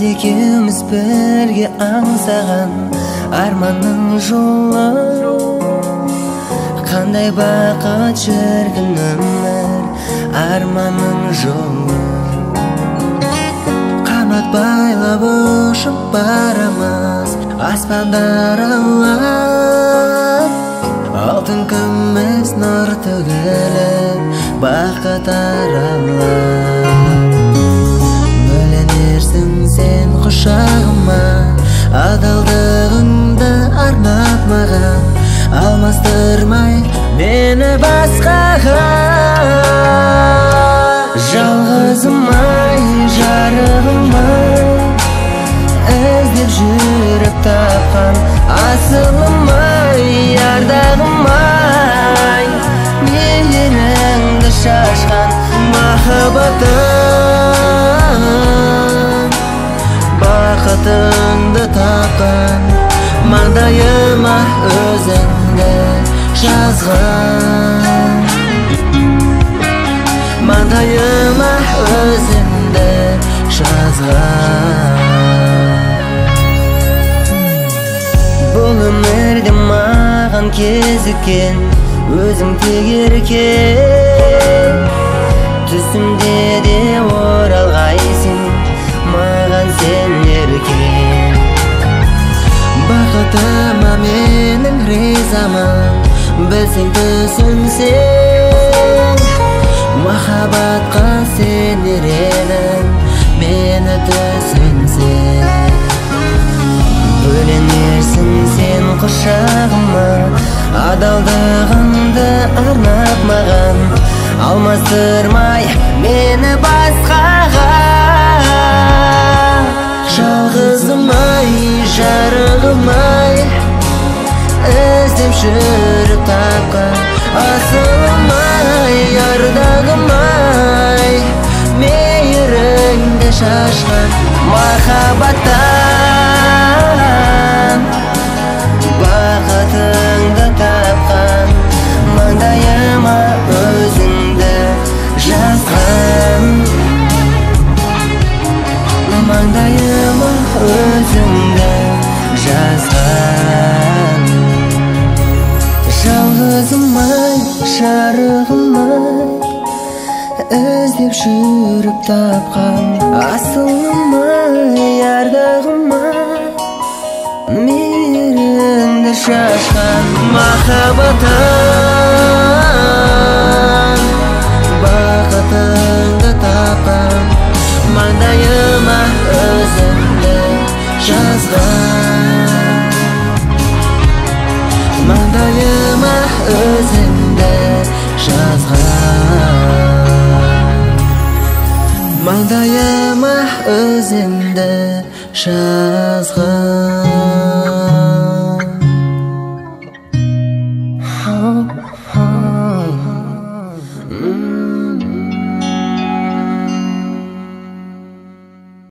екеуміз бірге аңсаған арманның жолы қандай бақыт шіркін өмір арманның жолы қанат байлап ұшып барамыз аспандар алып алтын күміс нұр төгіліп бақыт аралап алмастырмай мені басқаға. Жалғызым-ай жарығым-ай іздеп жүріп тапқан асылым-ай ардағым-ай. Мейіріңді шашқан махаббатым бақытыңды тапқан маңдайыма өзіңді жазған бұл өмірде маған кезіккен өзің тек еркек түсімде де оралғайсың маған сен еркек бақытыма менің ризамын. Білсең түсінсең махаббатқа сенер едің мені түсінсең бөленерсің сен құшағыма адалдығыңды арнап маған алмастырмай мені басқаға іздеп жүріп тапқан асылым-ай ардағым-ай мейіріңді шашқан махаббаттан жалғызым-ай жарығым-ай іздеп жүріп тапқан асылым-ай ардағым-ай мейіріңді шашқан махаббатым бақытыңды тапқан маңдайыма өзіңді жазған. өзіңді жазғын